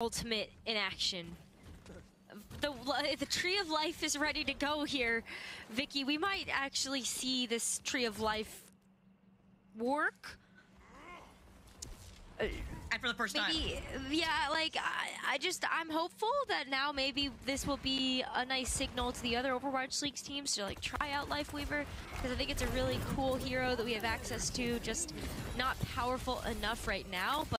ultimate in action. The, the Tree of Life is ready to go here. Vicky, we might actually see this Tree of Life work. And for the first time. Yeah, like, I, I just, I'm hopeful that now maybe this will be a nice signal to the other Overwatch Leagues teams to, like, try out Lifeweaver, because I think it's a really cool hero that we have access to, just not powerful enough right now, but